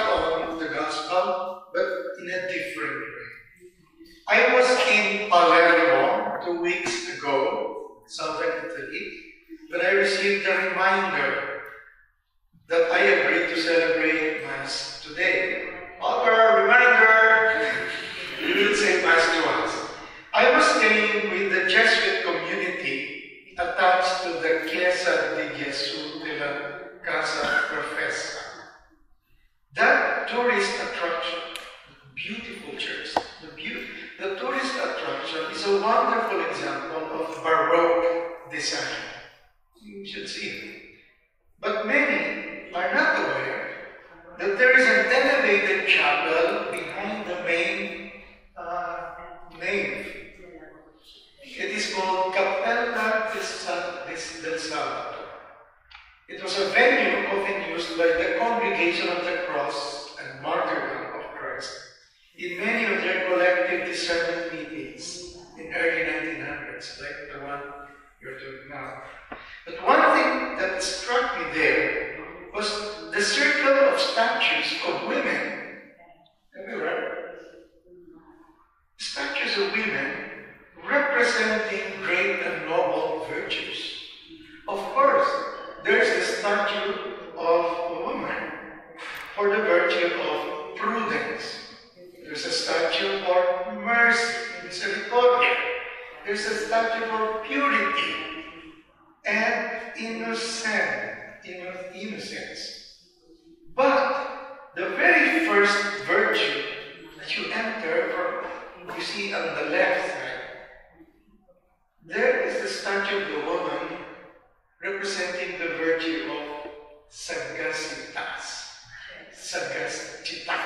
part of the gospel. Tourist attraction is a wonderful example of Baroque design. You should see it. But many are not aware that there is an elevated chapel behind the main uh, nave. It is called Capella del Salvador. It was a venue often used by the Congregation of the Cross and Martyrdom of Christ in many of their collective discernment meetings in early 1900s, like the one you're doing now. But one thing that struck me there was the circle of statues of women everywhere. Statues of women representing great and noble virtues. Of course, there's a statue of a woman for the virtue of prudence. There's a statue for mercy, misericordia. There's a statue for purity and innocent, innocence. But the very first virtue that you enter from, you see on the left side, there is the statue of the woman representing the virtue of sagacitas, sagacita,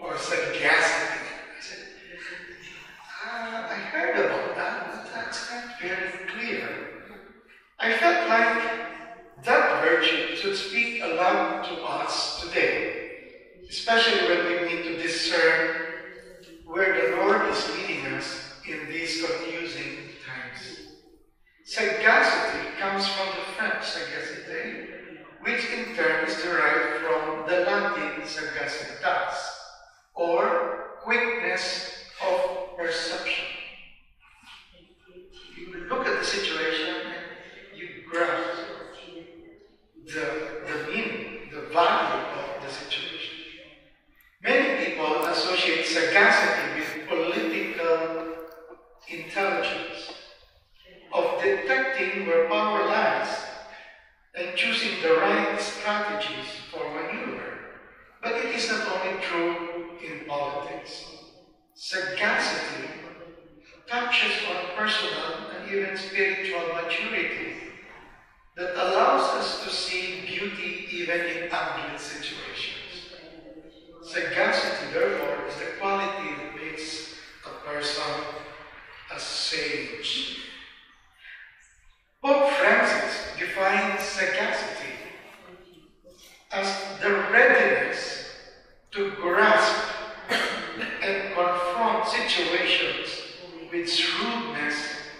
or sagacity. Ah, I heard about not very clear. I felt like that virtue should speak aloud to us today, especially when we need to discern where the Lord is leading us in these confusing times. Sagacity comes from the French sagacité, which in turn is derived from the Latin sagacitas, or quickness of perception. You look at the situation and you grasp the, the meaning, the value of the situation. Many people associate sagacity with political intelligence, of detecting where power lies and choosing the right strategies for maneuver. But it is not only true in politics. Sagacity touches on personal and even spiritual maturity that allows us to see beauty even in ugly situations. Sagacity, therefore, is the quality that makes a person a sage. Pope Francis defines sagacity as the readiness to grasp and confront situations with shrewdness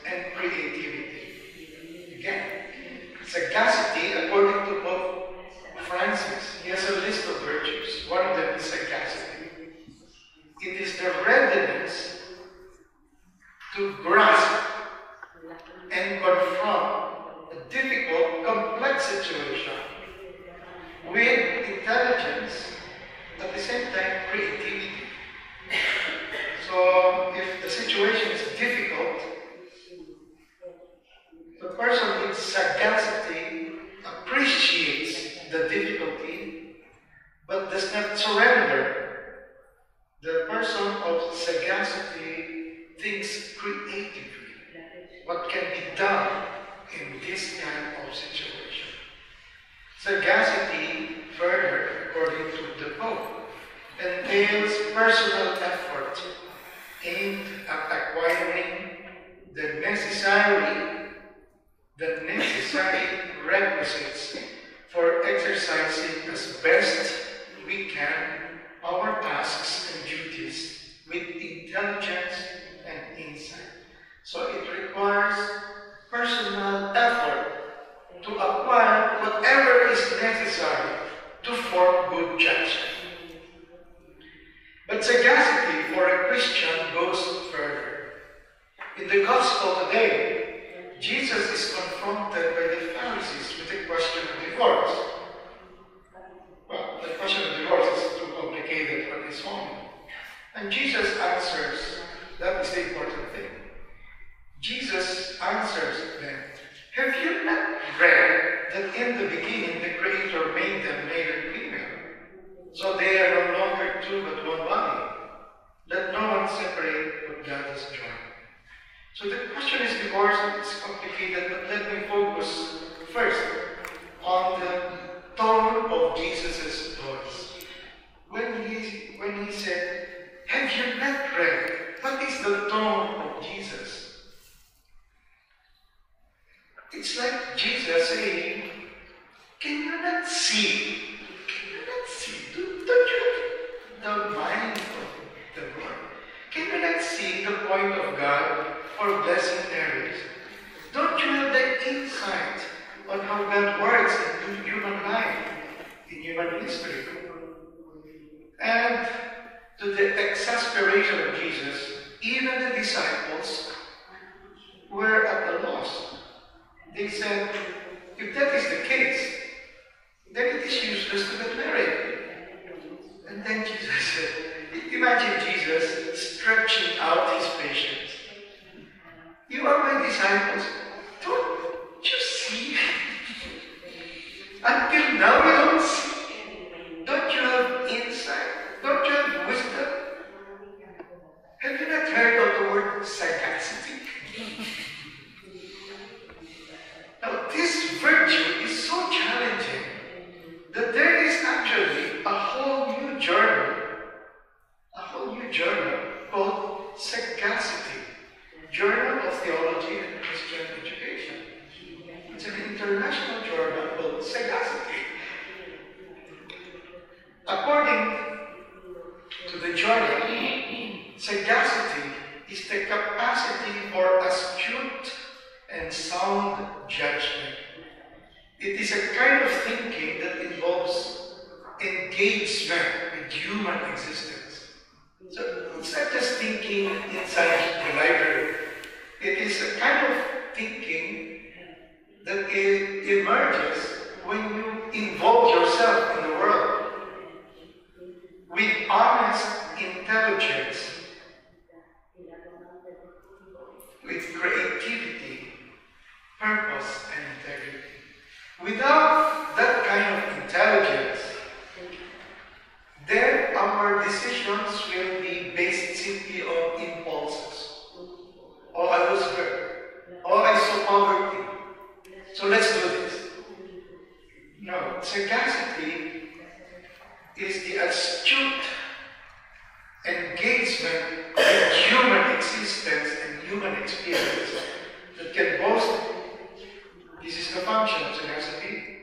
and creativity. Again, sagacity, according to Pope Francis, he has a list of virtues. One of them is sagacity. It is the readiness to grasp and confront a difficult, complex situation with intelligence, at the same time, creativity. So, if the situation is difficult, the person with sagacity appreciates the difficulty but does not surrender. The person of sagacity thinks creatively what can be done in this kind of situation. Sagacity, further, according to the Pope, entails personal effort aimed at acquiring the necessary, the necessary requisites for exercising as best we can our tasks and duties with intelligence and insight. So it requires personal effort to acquire whatever is necessary to form good judgment. But sagacity for a Christian goes further. In the gospel today, Jesus is confronted by the Pharisees with the question of divorce. And Jesus answers, that is the important thing. Jesus answers them, Have you not read that in the beginning the Creator made them male and female? So they are no longer two but one body. Let no one separate what God has joined. So the question is, of it's complicated, but let me focus first on the tone of Jesus' voice. When he, when he said, Have you not read? What is the tone of Jesus? It's like Jesus saying, Can you not see? Can you not see? Don't, you the mind of the Lord? Can you not see the point of God for blessing areas. Don't you have the insight on how God works in human life, in human history? And to the exasperation of Jesus, even the disciples were at a loss. They said, if that is the case, then it is useless to get married. And then Jesus said, imagine Jesus stretching out his patience. You are my disciples. Don't you see? Until now you don't see. Don't you have insight? Don't you have wisdom? Have you not heard of the word sagacity? now, this virtue is so challenging that there is actually a whole new journal, a whole new journal called sagacity, Journal of Theology and Christian Education. It's an international journal called sagacity. According to the journal, sagacity is the capacity for astute and sound judgment. It is a kind of thinking that involves engagement with human existence. So it's not just thinking inside the library. It is a kind of thinking that emerges when you involve yourself in the world with honest intelligence, with creativity, purpose, and integrity. Without that kind of intelligence, then our decisions will be based simply on impulses. Oh, I was hurt. Oh, I saw poverty. So let's do this. No, sagacity is the astute engagement with human existence and human experience that can both, this is the function of sagacity,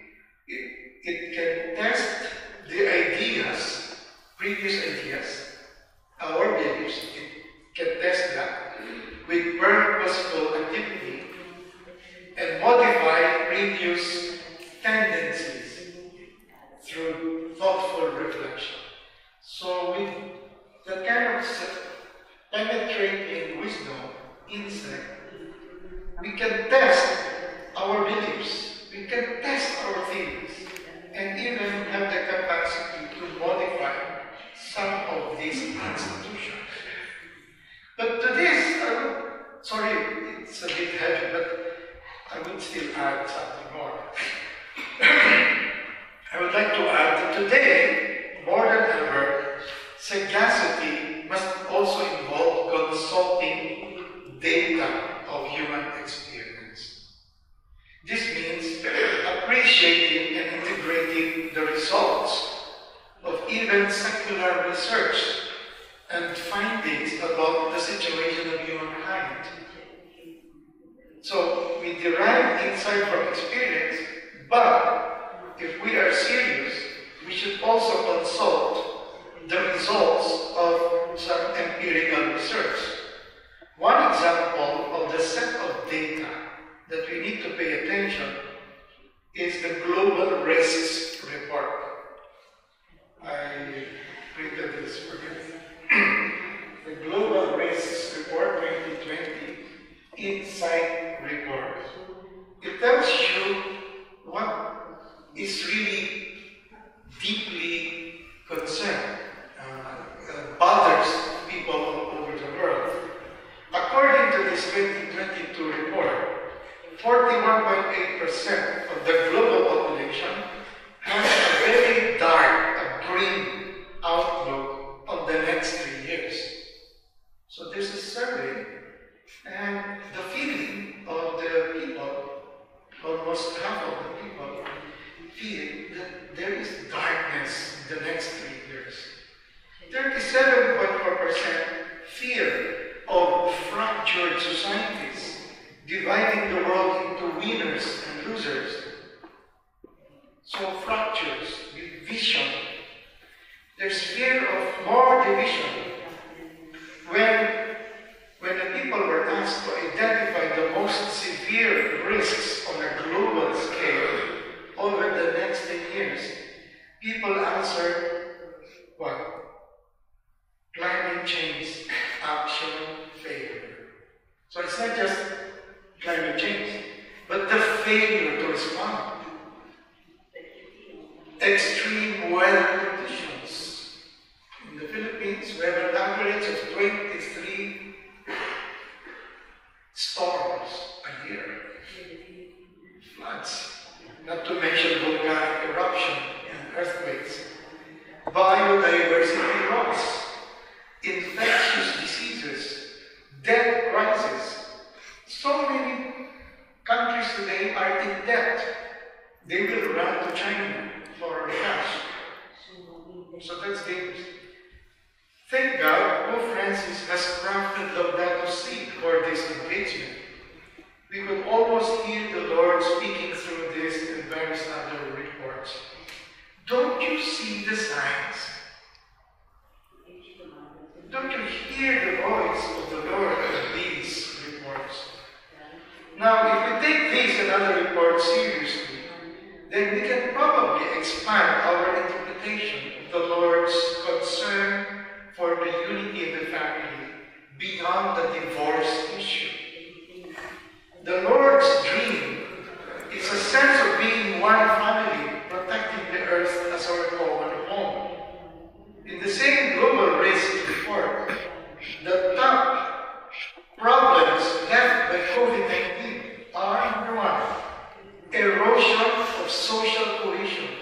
it, it can test the ideas, previous ideas, our beliefs, it can test that with purposeful activity and modify previous tendencies through thoughtful reflection. So with that kind of penetrating wisdom, insight, we can test our beliefs, we can test our theories, and even have the capacity to modify some of these institutions. But to this, I would, sorry, it's a bit heavy, but I would still add something more. I would like to add that today, more than ever, sagacity must also involve consulting data of human experience. This means appreciating and integrating the results of even secular research and findings about the situation of humankind. So we derive insight from experience, but if we are serious, we should also consult the results of some empirical research. One example of the set of data that we need to pay attention is the Global Risks Report. I printed this for you the Global Risks Report 2020 Insight Report. It tells you what is really deeply concerned, uh, uh, bothers people all over the world. According to this 2022 report, 41.8% of the of the people feel that there is darkness in the next three years. 37.4% fear of fractured societies, dividing the world into winners and losers. So fractures, division. There's fear of more division. When, when the people were asked to identify the most severe risks on a global 10 years, people answer, what? Climate change action failure. So it's not just climate change, but the failure to respond. Extreme weather Now, if we take these and other reports seriously, then we can probably expand our interpretation. erosion of social cohesion.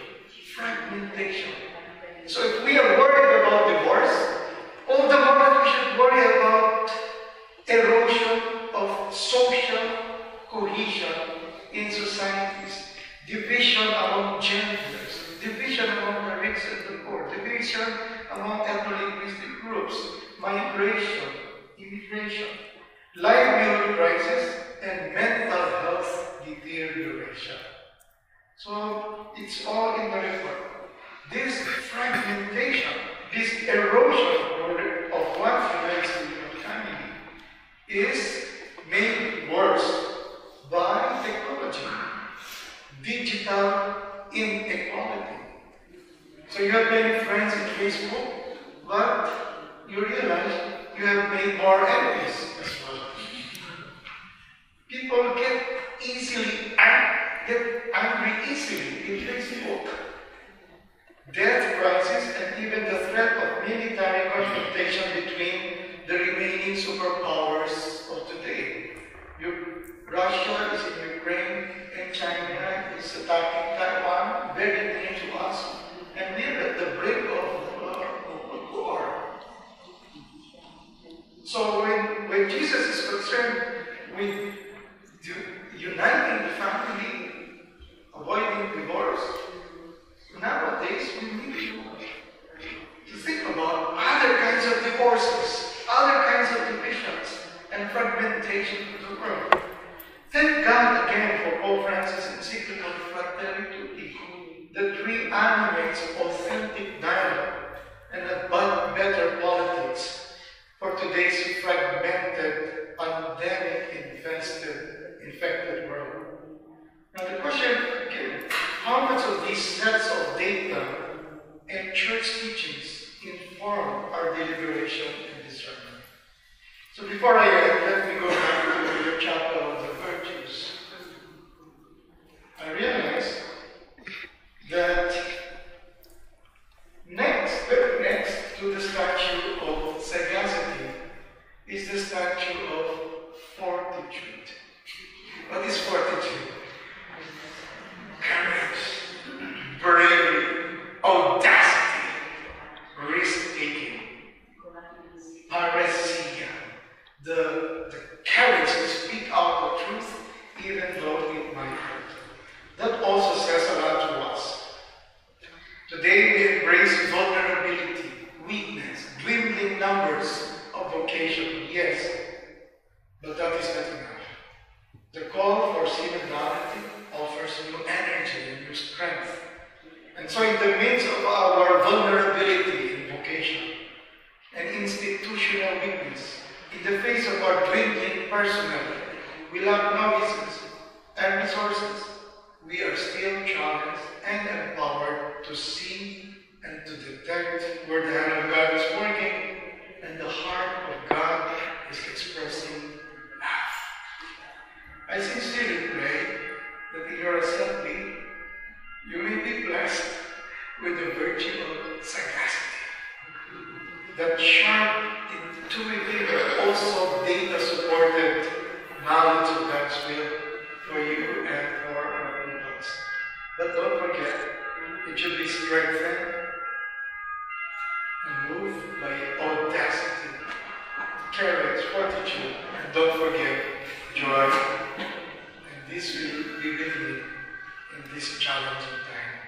the world. Thank God again for Pope Francis' encyclical Fratelli Tutti that reanimates authentic dialogue and a better politics for today's fragmented, pandemic infested, infected world. Now the question again, how much of these sets of data and church teachings inform our deliberation so before I end, let me go back to your chapter Today we embrace vulnerability, weakness, dwindling numbers of vocation, yes, but that is not enough. The call for synodality offers new energy and new strength. And so in the midst of our vulnerability in vocation and institutional weakness, in the face of our dwindling personnel, we lack novices and resources. We are still challenged and empowered to see and to detect where the hand of God is working forget joy. And this will be with you in this challenging time.